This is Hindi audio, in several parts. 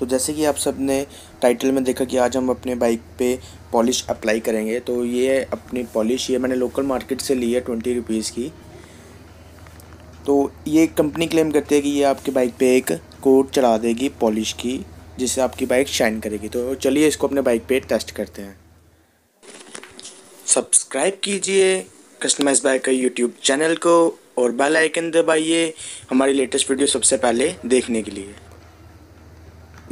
तो जैसे कि आप सबने टाइटल में देखा कि आज हम अपने बाइक पे पॉलिश अप्लाई करेंगे तो ये अपनी पॉलिश ये मैंने लोकल मार्केट से ली है ट्वेंटी रुपीज़ की। तो ये कंपनी क्लेम करती है कि ये आपकी बाइक पे एक कोट चढ़ा देगी पॉलिश की, जिससे आपकी बाइक शाइन करेगी। तो चलिए इसको अपने बाइक पे टेस्ट करते हैं। सब्सक्राइब कीजिए कस्टमाइज बाइक का यूट्यूब चैनल को और बेल आइकन दबाइए हमारी लेटेस्ट वीडियो सबसे पहले देखने के लिए।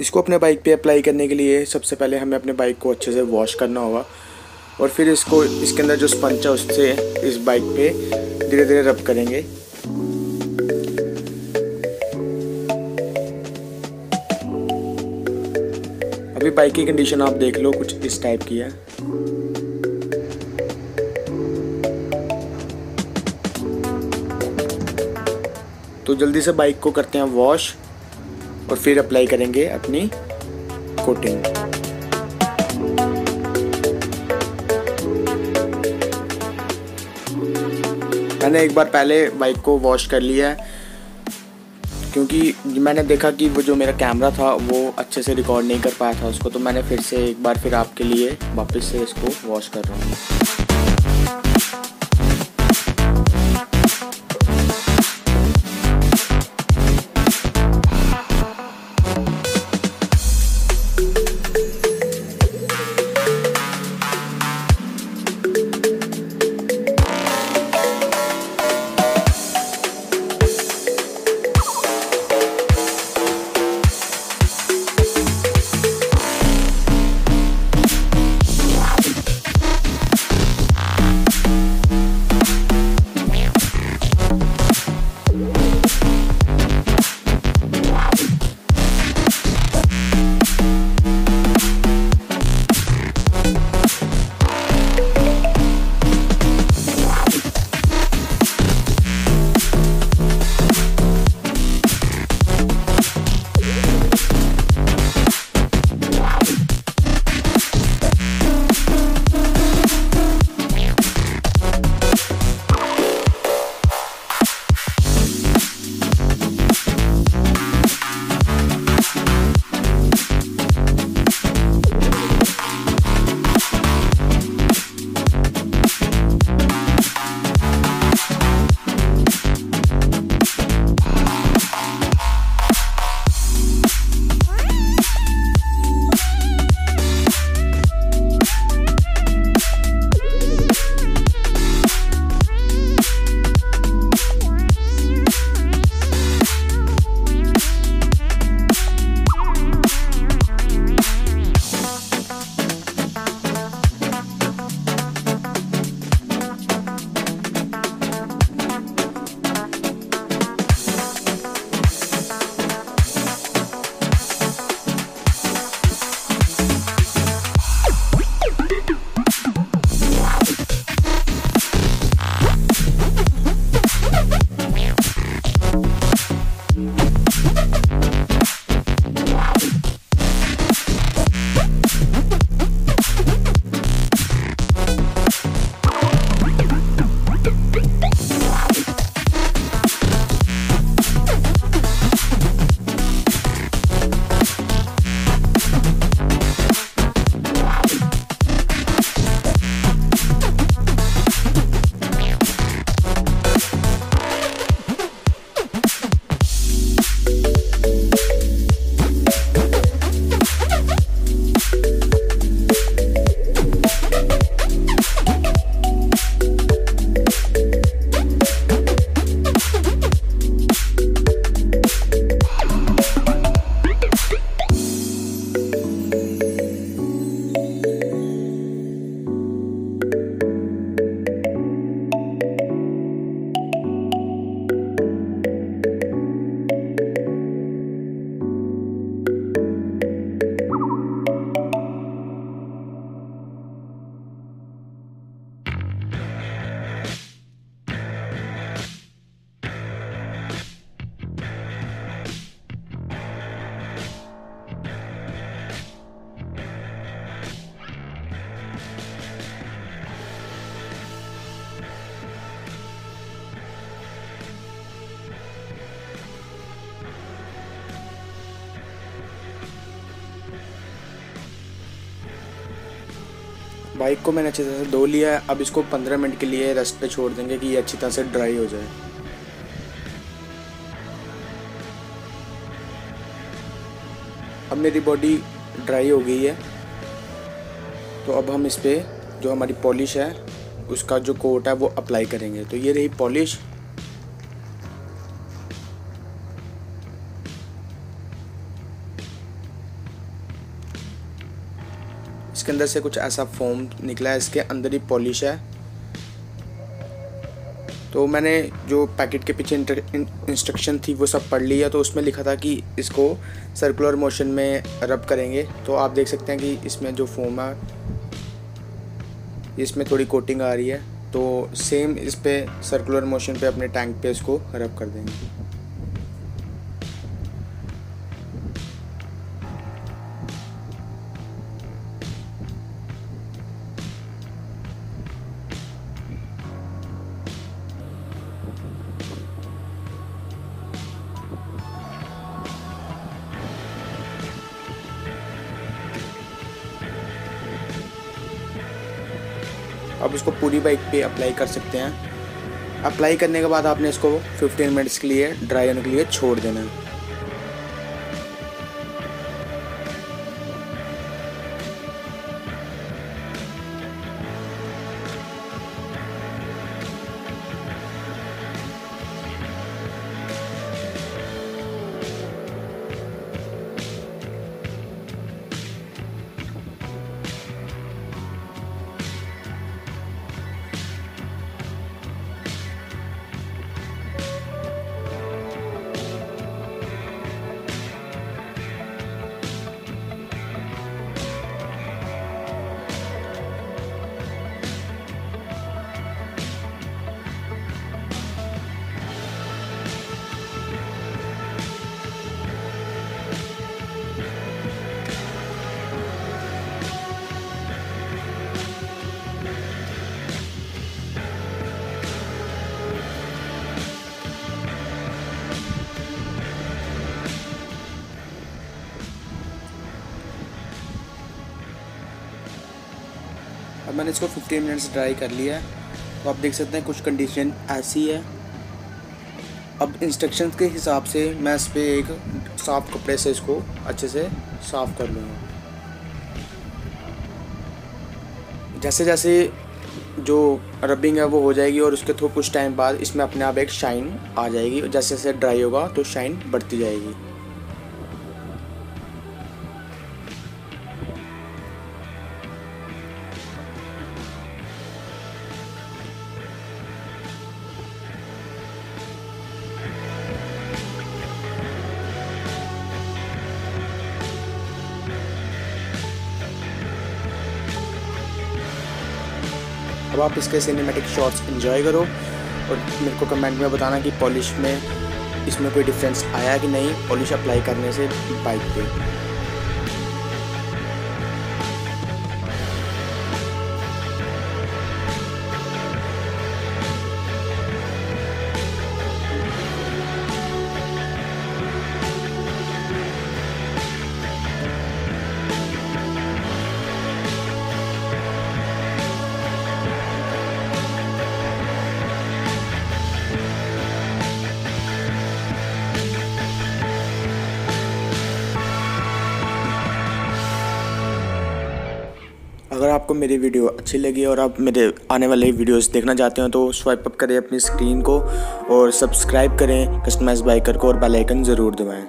इसको अपने बाइक पे अप्लाई करने के लिए सबसे पहले हमें अपने बाइक को अच्छे से वॉश करना होगा और फिर इसको, इसके अंदर जो स्पंच है उससे इस बाइक पे धीरे धीरे रब करेंगे। अभी बाइक की कंडीशन आप देख लो, कुछ इस टाइप की है। तो जल्दी से बाइक को करते हैं वॉश और फिर अप्लाई करेंगे अपनी कोटिंग मैंने एक बार पहले बाइक को वॉश कर लिया है, क्योंकि मैंने देखा कि वो जो मेरा कैमरा था, वो अच्छे से रिकॉर्ड नहीं कर पाया था उसको तो मैंने फिर से एक बार फिर आपके लिए वापस से इसको वॉश कर रहा हूँ। बाइक को मैंने अच्छी तरह से धो लिया है। अब इसको 15 मिनट के लिए रेस्ट पे छोड़ देंगे कि ये अच्छी तरह से ड्राई हो जाए। अब मेरी बॉडी ड्राई हो गई है। तो अब हम इस पर जो हमारी पॉलिश है, उसका जो कोट है, वो अप्लाई करेंगे। तो ये रही पॉलिश इसके अंदर से कुछ ऐसा फोम निकला है, इसके अंदर ही पॉलिश है। तो मैंने जो पैकेट के पीछे इंस्ट्रक्शन थी, वो सब पढ़ लिया तो उसमें लिखा था कि इसको सर्कुलर मोशन में रब करेंगे। तो आप देख सकते हैं कि इसमें जो फोम है, इसमें थोड़ी कोटिंग आ रही है। तो सेम इस पर सर्कुलर मोशन पे अपने टैंक पे इसको रब कर देंगे। अब इसको पूरी बाइक पे अप्लाई कर सकते हैं। अप्लाई करने के बाद आपने इसको 15 मिनट्स के लिए ड्राई होने के लिए छोड़ देना है। मैंने इसको 15 मिनट्स ड्राई कर लिया है। तो आप देख सकते हैं कुछ कंडीशन ऐसी है। अब इंस्ट्रक्शंस के हिसाब से मैं इस पर एक साफ़ कपड़े से इसको अच्छे से साफ़ कर लूँगा। जैसे जैसे जो रबिंग है वो हो जाएगी और उसके थ्रू कुछ टाइम बाद इसमें अपने आप एक शाइन आ जाएगी। जैसे जैसे ड्राई होगा तो शाइन बढ़ती जाएगी। अब आप इसके सिनेमेटिक शॉट्स इन्जॉय करो और मेरे को कमेंट में बताना कि पॉलिश में इसमें कोई डिफरेंस आया कि नहीं? पॉलिश अप्लाई करने से बाइक पे। अगर आपको मेरी वीडियो अच्छी लगी और आप मेरे आने वाले वीडियोस देखना चाहते हो तो स्वाइप अप करें अपनी स्क्रीन को और सब्सक्राइब करें कस्टमाइज बाइकर को और बेल आइकन ज़रूर दबाएँ।